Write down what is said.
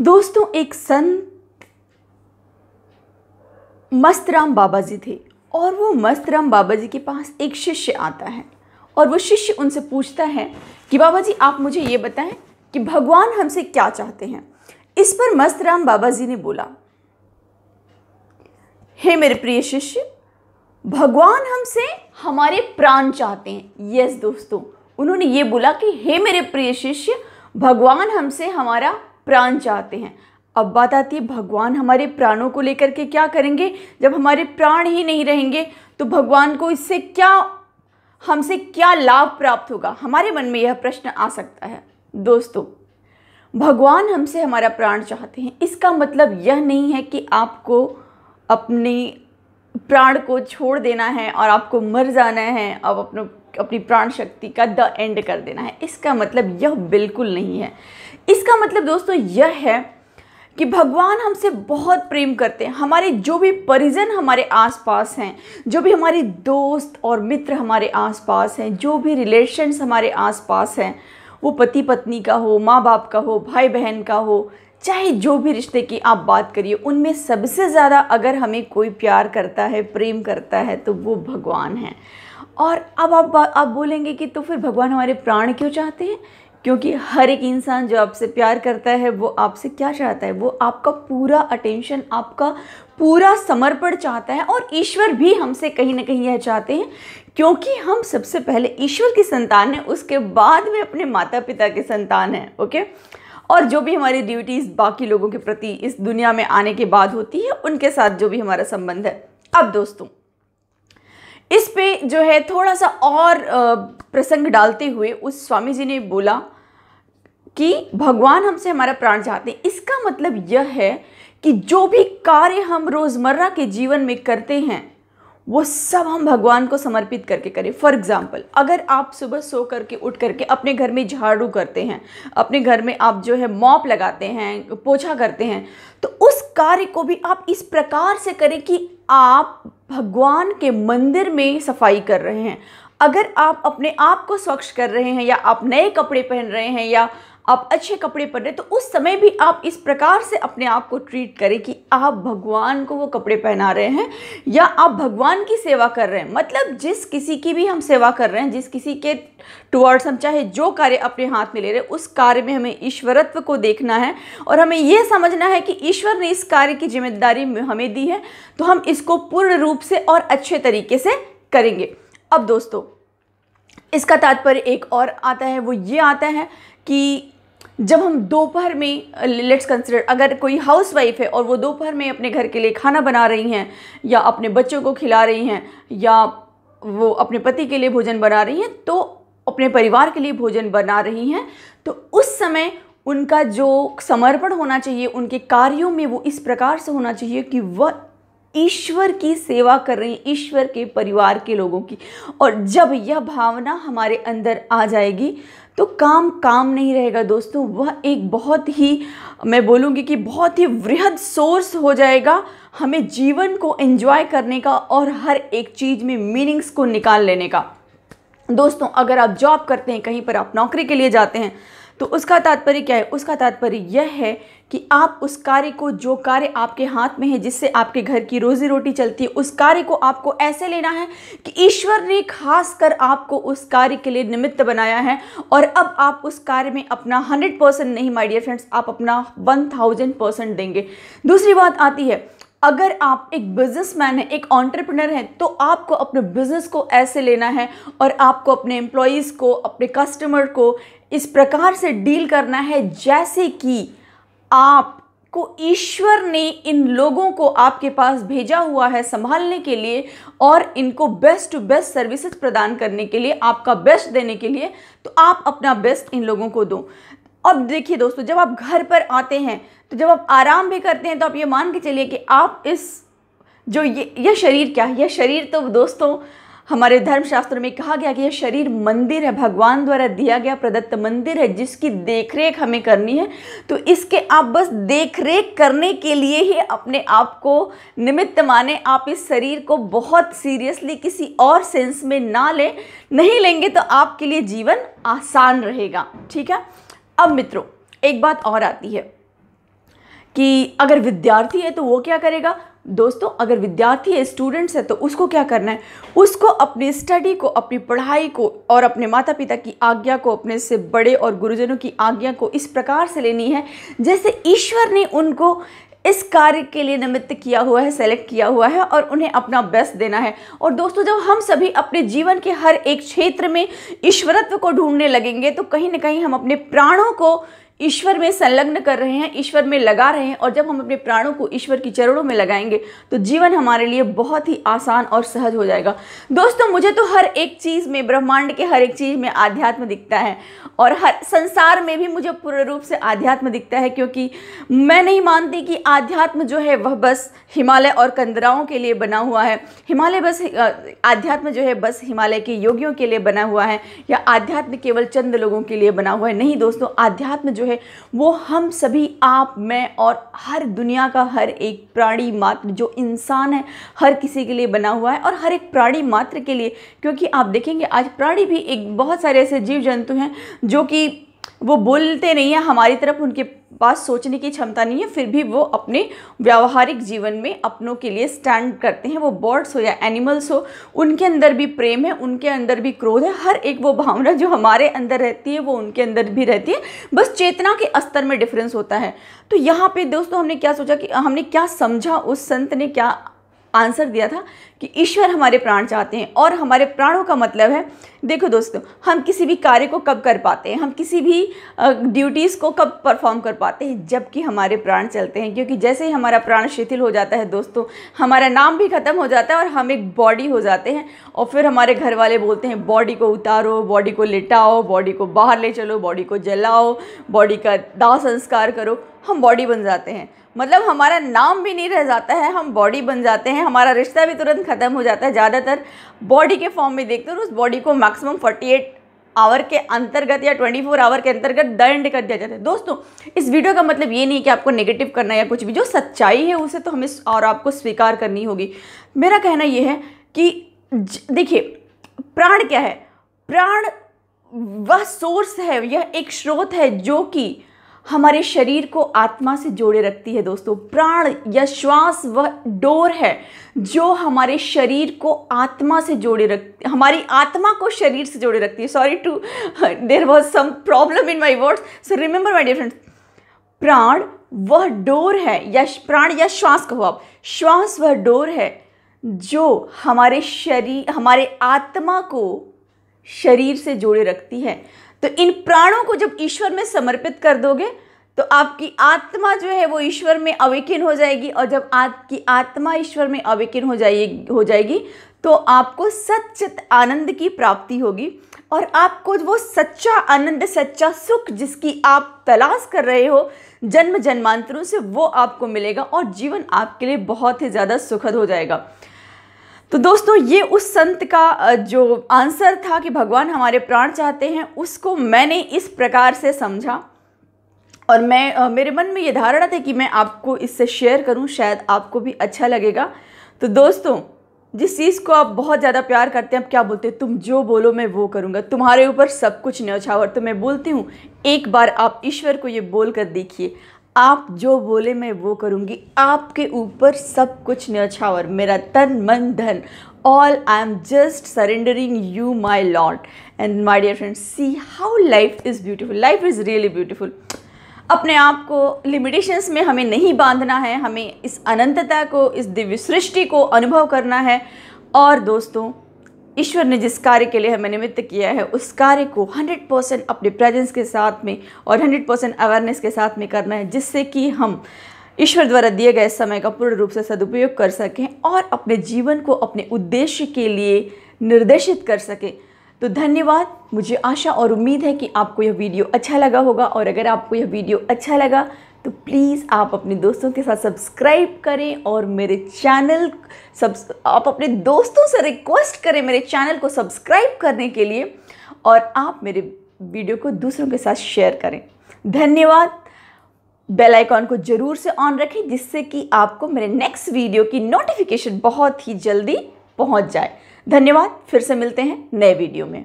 दोस्तों, एक संत मस्तराम बाबा जी थे और वो मस्तराम बाबा जी के पास एक शिष्य आता है और वो शिष्य उनसे पूछता है कि बाबा जी आप मुझे ये बताएँ कि भगवान हमसे क्या चाहते हैं? इस पर मस्तराम बाबा जी ने बोला, हे मेरे प्रिय शिष्य, भगवान हमसे हमारे प्राण चाहते हैं। यस दोस्तों, उन्होंने ये बोला कि, हे मेरे प्रिय शिष्य, भगवान हमसे हमारा प्राण चाहते हैं। अब बात आती है, भगवान हमारे प्राणों को लेकर के क्या करेंगे? जब हमारे प्राण ही नहीं रहेंगे तो भगवान को इससे क्या, हमसे क्या लाभ प्राप्त होगा? हमारे मन में यह प्रश्न आ सकता है। दोस्तों, भगवान हमसे हमारा प्राण चाहते हैं। इसका मतलब यह नहीं है कि आपको अपनी प्राण को छोड़ देना है और आपको मर जाना है, अब अपने, अपनी प्राण शक्ति का द एंड कर देना है। इसका मतलब यह बिल्कुल नहीं है। इसका मतलब दोस्तों यह है कि भगवान हमसे बहुत प्रेम करते हैं। हमारे जो भी परिजन हमारे आसपास हैं, जो भी हमारे दोस्त और मित्र हमारे आसपास हैं, जो भी रिलेशन्स हमारे आसपास हैं, वो पति पत्नी का हो माँ बाप का हो भाई बहन का हो, चाहे जो भी रिश्ते की आप बात करिए, उनमें सबसे ज़्यादा अगर हमें कोई प्यार करता है, प्रेम करता है तो वो भगवान है। और अब आप आप बोलेंगे कि तो फिर भगवान हमारे प्राण क्यों चाहते हैं? क्योंकि हर एक इंसान जो आपसे प्यार करता है, वो आपसे क्या चाहता है? वो आपका पूरा अटेंशन आपका पूरा समर्पण चाहता है और ईश्वर भी हमसे कहीं ना कहीं यह चाहते हैं। क्योंकि हम सबसे पहले ईश्वर की संतान हैं, उसके बाद में अपने माता पिता के संतान हैं, ओके? और जो भी हमारी ड्यूटीज़ बाकी लोगों के प्रति इस दुनिया में आने के बाद होती है, उनके साथ जो भी हमारा संबंध है। अब दोस्तों, इस पे जो है थोड़ा सा और प्रसंग डालते हुए उस स्वामी जी ने बोला कि भगवान हमसे हमारा प्राण चाहते हैं। इसका मतलब यह है कि जो भी कार्य हम रोज़मर्रा के जीवन में करते हैं, वो सब हम भगवान को समर्पित करके करें। फॉर एग्ज़ाम्पल अगर आप सुबह सो करके उठ करके अपने घर में झाड़ू करते हैं, अपने घर में आप जो है मॉप लगाते हैं, पोछा करते हैं तो उस कार्य को भी आप इस प्रकार से करें कि आप भगवान के मंदिर में सफ़ाई कर रहे हैं। अगर आप अपने आप को स्वच्छ कर रहे हैं या आप नए कपड़े पहन रहे हैं या आप अच्छे कपड़े पहन रहे तो उस समय भी आप इस प्रकार से अपने आप को ट्रीट करें कि आप भगवान को वो कपड़े पहना रहे हैं या आप भगवान की सेवा कर रहे हैं। मतलब जिस किसी की भी हम सेवा कर रहे हैं, जिस किसी के टुवर्ड्स हम चाहे जो कार्य अपने हाथ में ले रहे हैं, उस कार्य में हमें ईश्वरत्व को देखना है और हमें यह समझना है कि ईश्वर ने इस कार्य की ज़िम्मेदारी हमें दी है तो हम इसको पूर्ण रूप से और अच्छे तरीके से करेंगे। अब दोस्तों, इसका तात्पर्य एक और आता है, वो ये आता है कि जब हम दोपहर में लेट्स कंसिडर अगर कोई हाउस वाइफ है और वो दोपहर में अपने घर के लिए खाना बना रही हैं, या अपने बच्चों को खिला रही हैं, या वो अपने पति के लिए भोजन बना रही हैं तो अपने परिवार के लिए भोजन बना रही हैं तो उस समय उनका जो समर्पण होना चाहिए, उनके कार्यों में वो इस प्रकार से होना चाहिए कि वह ईश्वर की सेवा कर रही हैं, ईश्वर के परिवार के लोगों की। और जब यह भावना हमारे अंदर आ जाएगी तो काम काम नहीं रहेगा दोस्तों। वह एक बहुत ही, मैं बोलूँगी कि बहुत ही वृहद सोर्स हो जाएगा हमें जीवन को एंजॉय करने का और हर एक चीज़ में मीनिंग्स को निकाल लेने का। दोस्तों, अगर आप जॉब करते हैं, कहीं पर आप नौकरी के लिए जाते हैं तो उसका तात्पर्य क्या है? उसका तात्पर्य यह है कि आप उस कार्य को, जो कार्य आपके हाथ में है, जिससे आपके घर की रोज़ी रोटी चलती है, उस कार्य को आपको ऐसे लेना है कि ईश्वर ने खास कर आपको उस कार्य के लिए निमित्त बनाया है। और अब आप उस कार्य में अपना हंड्रेड परसेंट नहीं माय डियर फ्रेंड्स आप अपना वन थाउज़ेंड परसेंट देंगे। दूसरी बात आती है अगर आप एक बिजनेसमैन है, एक ऑन्टरप्रनर हैं तो आपको अपने बिज़नेस को ऐसे लेना है और आपको अपने एम्प्लॉयज़ को, अपने कस्टमर को इस प्रकार से डील करना है जैसे कि आपको ईश्वर ने इन लोगों को आपके पास भेजा हुआ है संभालने के लिए और इनको बेस्ट टू बेस्ट सर्विसेज़ प्रदान करने के लिए, आपका बेस्ट देने के लिए तो आप अपना बेस्ट इन लोगों को दो। अब देखिए दोस्तों, जब आप घर पर आते हैं तो जब आप आराम भी करते हैं तो आप ये मान के चलिए कि आप इस जो ये यह शरीर क्या? है यह शरीर तो दोस्तों, हमारे धर्मशास्त्र में कहा गया कि यह शरीर मंदिर है, भगवान द्वारा दिया गया प्रदत्त मंदिर है, जिसकी देखरेख हमें करनी है। तो इसके आप बस देखरेख करने के लिए ही अपने आप को निमित्त माने, आप इस शरीर को बहुत सीरियसली किसी और सेंस में ना लें, नहीं लेंगे तो आपके लिए जीवन आसान रहेगा, ठीक है? अब मित्रों, एक बात और आती है कि अगर विद्यार्थी है तो वो क्या करेगा? दोस्तों, अगर विद्यार्थी है स्टूडेंट्स है तो उसको क्या करना है? उसको अपनी स्टडी को, अपनी पढ़ाई को और अपने माता पिता की आज्ञा को, अपने से बड़े और गुरुजनों की आज्ञा को इस प्रकार से लेनी है जैसे ईश्वर ने उनको इस कार्य के लिए निमित्त किया हुआ है सेलेक्ट किया हुआ है और उन्हें अपना बेस्ट देना है। और दोस्तों, जब हम सभी अपने जीवन के हर एक क्षेत्र में ईश्वरत्व को ढूँढने लगेंगे तो कहीं ना कहीं हम अपने प्राणों को ईश्वर में संलग्न कर रहे हैं, ईश्वर में लगा रहे हैं और जब हम अपने प्राणों को ईश्वर की चरणों में लगाएँगे तो जीवन हमारे लिए बहुत ही आसान और सहज हो जाएगा। दोस्तों, मुझे तो हर एक चीज़ में, ब्रह्मांड के हर एक चीज़ में आध्यात्म दिखता है और हर संसार में भी मुझे पूर्ण रूप से आध्यात्म दिखता है क्योंकि मैं नहीं मानती कि आध्यात्म जो है, वह बस हिमालय और कंदराओं के लिए बना हुआ है। हिमालय बस आध्यात्म जो है, बस हिमालय के योगियों के लिए बना हुआ है या आध्यात्म केवल चंद लोगों के लिए बना हुआ है। नहीं दोस्तों, आध्यात्म जो है, वो हम सभी, आप, मैं और हर दुनिया का हर एक प्राणी मात्र जो इंसान है, हर किसी के लिए बना हुआ है और हर एक प्राणी मात्र के लिए। क्योंकि आप देखेंगे, आज प्राणी भी एक बहुत सारे ऐसे जीव जंतु हैं जो कि वो बोलते नहीं हैं, हमारी तरफ़ उनके पास सोचने की क्षमता नहीं है, फिर भी वो अपने व्यावहारिक जीवन में अपनों के लिए स्टैंड करते हैं। वो बर्ड्स हो या एनिमल्स हो, उनके अंदर भी प्रेम है, उनके अंदर भी क्रोध है। हर एक वो भावना जो हमारे अंदर रहती है, वो उनके अंदर भी रहती है। बस चेतना के स्तर में डिफरेंस होता है। तो यहाँ पे दोस्तों हमने क्या सोचा कि हमने क्या समझा उस संत ने, क्या आंसर दिया था कि ईश्वर हमारे प्राण चाहते हैं और हमारे प्राणों का मतलब है, देखो दोस्तों, हम किसी भी कार्य को कब कर पाते हैं, हम किसी भी ड्यूटीज़ को कब परफॉर्म कर पाते हैं, जबकि हमारे प्राण चलते हैं, क्योंकि जैसे ही हमारा प्राण शिथिल हो जाता है दोस्तों, हमारा नाम भी ख़त्म हो जाता है और हम एक बॉडी हो जाते हैं और फिर हमारे घर वाले बोलते हैं बॉडी को उतारो बॉडी को लिटाओ बॉडी को बाहर ले चलो बॉडी को जलाओ बॉडी का दाह संस्कार करो, हम बॉडी बन जाते हैं। मतलब हमारा नाम भी नहीं रह जाता है, हम बॉडी बन जाते हैं, हमारा रिश्ता भी तुरंत ख़त्म हो जाता है। ज़्यादातर बॉडी के फॉर्म में देखते हो उस बॉडी को मैक्सिमम फोर्टी एट आवर के अंतर्गत या 24 आवर के अंतर्गत दंड कर दिया जाता है। दोस्तों, इस वीडियो का मतलब ये नहीं कि आपको नेगेटिव करना है या कुछ भी, जो सच्चाई है उसे तो हमें और आपको स्वीकार करनी होगी। मेरा कहना ये है कि देखिए, प्राण क्या है? प्राण वह सोर्स है, यह एक स्रोत है जो कि हमारे शरीर को आत्मा से जोड़े रखती है दोस्तों। प्राण या श्वास वह डोर है जो हमारे शरीर को आत्मा से जोड़े रख, हमारी आत्मा को शरीर से जोड़े रखती है। Sorry to there was some problem in my words so remember my friends प्राण वह डोर है। या प्राण या श्वास कहो आप। श्वास वह डोर है जो हमारे शरीर हमारे आत्मा को शरीर से जोड़े रखती है। तो इन प्राणों को जब ईश्वर में समर्पित कर दोगे तो आपकी आत्मा जो है वो ईश्वर में अवेकिन हो जाएगी और जब आपकी आत्मा ईश्वर में अवेकिन हो जाएगी हो जाएगी तो आपको सचित आनंद की प्राप्ति होगी और आपको वो सच्चा आनंद, सच्चा सुख जिसकी आप तलाश कर रहे हो जन्म जन्मांतरों से वो आपको मिलेगा और जीवन आपके लिए बहुत ही ज़्यादा सुखद हो जाएगा। तो दोस्तों, ये उस संत का जो आंसर था कि भगवान हमारे प्राण चाहते हैं, उसको मैंने इस प्रकार से समझा। और मैं मेरे मन में ये धारणा थी कि मैं आपको इससे शेयर करूँ, शायद आपको भी अच्छा लगेगा। तो दोस्तों, जिस चीज़ को आप बहुत ज़्यादा प्यार करते हैं, आप क्या बोलते हैं? तुम जो बोलो, मैं वो करूँगा। तुम्हारे ऊपर सब कुछ न्यौछावर। तो मैं बोलती हूँ, एक बार आप ईश्वर को ये बोल कर देखिए। आप जो बोले मैं वो करूँगी। आपके ऊपर सब कुछ न्यौछावर। मेरा तन, मन, धन all I am just surrendering you my lord and my dear friend see how life is beautiful life is really beautiful अपने आप को लिमिटेशंस में हमें नहीं बांधना है। हमें इस अनंतता को, इस दिव्य सृष्टि को अनुभव करना है। और दोस्तों ईश्वर ने जिस कार्य के लिए हमें निमित्त किया है, उस कार्य को 100 परसेंट अपने प्रेजेंस के साथ में और 100 परसेंट अवेयरनेस के साथ में करना है, जिससे कि हम ईश्वर द्वारा दिए गए समय का पूर्ण रूप से सदुपयोग कर सकें और अपने जीवन को अपने उद्देश्य के लिए निर्देशित कर सकें। तो धन्यवाद, मुझे आशा और उम्मीद है कि आपको यह वीडियो अच्छा लगा होगा और अगर आपको यह वीडियो अच्छा लगा तो प्लीज़ आप अपने दोस्तों के साथ सब्सक्राइब करें और मेरे चैनल सब आप अपने दोस्तों से रिक्वेस्ट करें मेरे चैनल को सब्सक्राइब करने के लिए और आप मेरे वीडियो को दूसरों के साथ शेयर करें। धन्यवाद। बेल आइकॉन को ज़रूर से ऑन रखें जिससे कि आपको मेरे नेक्स्ट वीडियो की नोटिफिकेशन बहुत ही जल्दी पहुँच जाए। धन्यवाद। फिर से मिलते हैं नए वीडियो में।